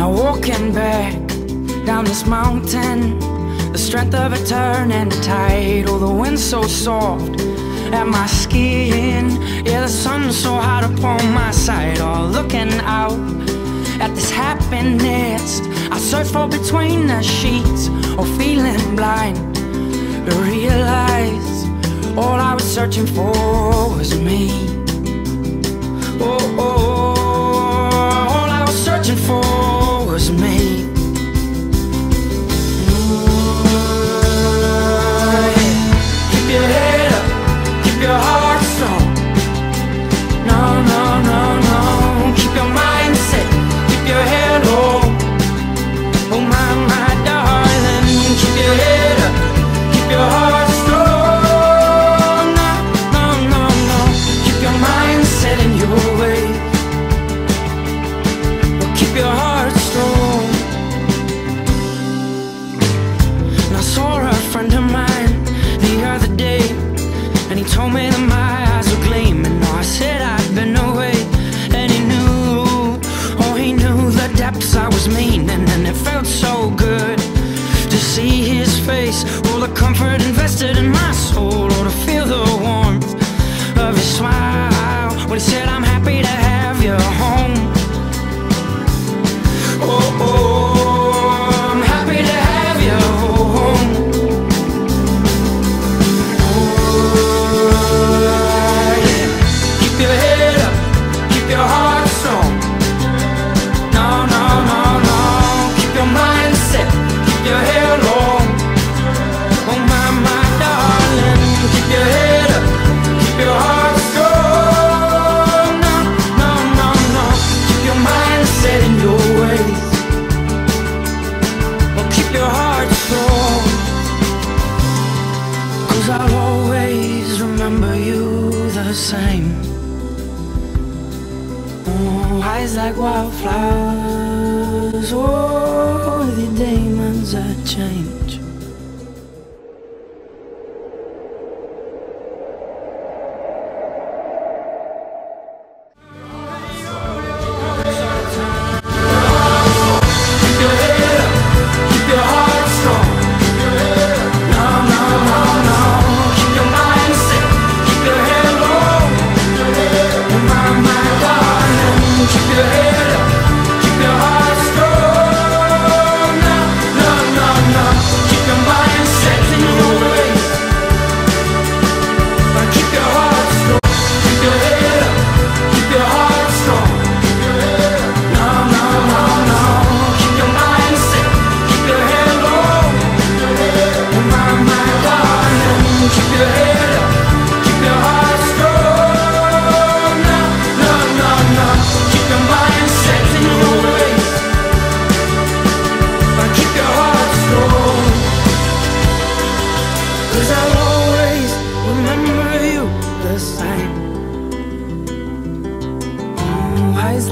Now walking back down this mountain The strength of a turning tide Oh, the wind so soft at my skin. Yeah, the sun so hot upon my side. Oh, looking out at this happiness I search for between the sheets. Or feeling blind To realize all I was searching for was me. Oh, oh, oh was meaning And it felt so good to see his face. All the comfort invested in my soul Or to feel the warmth of his smile. When he said I'm happy to have you home remember you the same. Oh, eyes like wildflowers. Oh, with your demons a chain.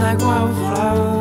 like wildflowers.